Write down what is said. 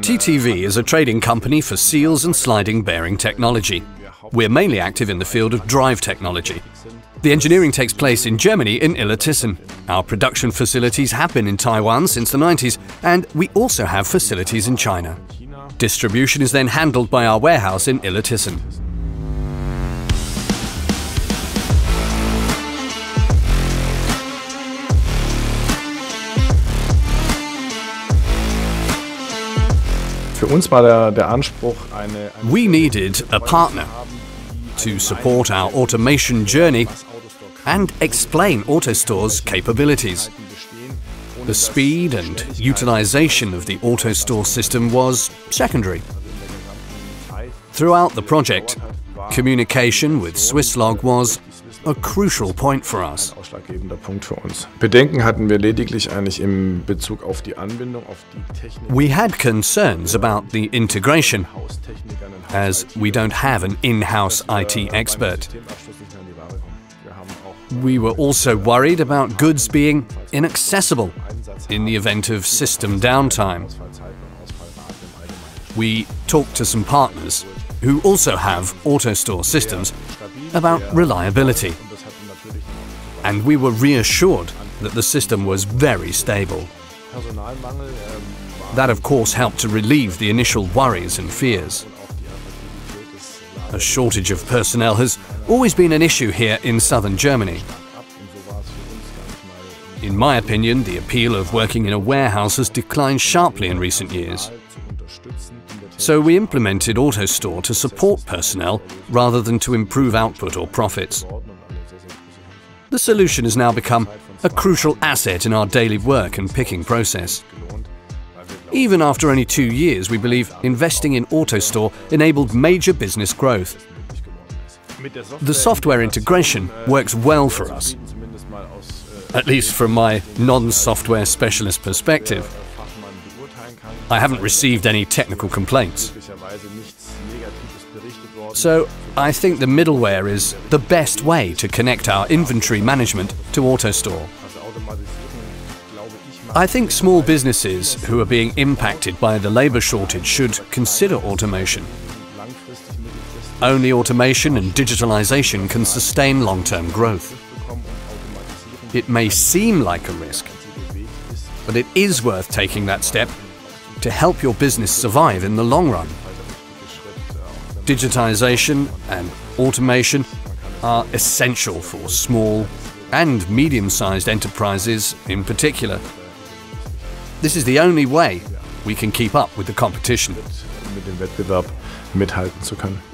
TTV is a trading company for seals and sliding bearing technology. We're mainly active in the field of drive technology. The engineering takes place in Germany in Illertissen. Our production facilities have been in Taiwan since the 90s, and we also have facilities in China. Distribution is then handled by our warehouse in Illertissen. Für uns war der, der Anspruch, eine, eine We needed a partner to support our automation journey and explain AutoStore's capabilities. The speed and utilization of the AutoStore system was secondary. Throughout the project, communication with Swisslog was a crucial point for us. ausschlaggebender Punkt für uns. Bedenken hatten wir lediglich eigentlich im Bezug auf die Anbindung, auf die Technik. We had concerns about the integration, as we don't have an in-house IT expert. Systemabschluss nicht mehr in die Ware kommt. Wir haben auch We were also worried about goods being inaccessible in the event of system downtime. Ausfallzeiten und Ausfallraten im Allgemeinen. We talked to some partners who also have AutoStore systems about reliability, and we were reassured that the system was very stable. That, of course, helped to relieve the initial worries and fears. A shortage of personnel has always been an issue here in southern Germany. In my opinion, the appeal of working in a warehouse has declined sharply in recent years. So we implemented AutoStore to support personnel rather than to improve output or profits. The solution has now become a crucial asset in our daily work and picking process. Even after only two years, we believe investing in AutoStore enabled major business growth. The software integration works well for us, at least from my non software specialist perspective. I haven't received any technical complaints. So I think the middleware is the best way to connect our inventory management to AutoStore. I think small businesses who are being impacted by the labour shortage should consider automation. Only automation and digitalization can sustain long term growth. It may seem like a risk, but it is worth taking that step to help your business survive in the long run. Digitization and automation are essential for small and medium sized enterprises in particular. This is the only way we can keep up with the competition. mit dem Wettbewerb mithalten zu können.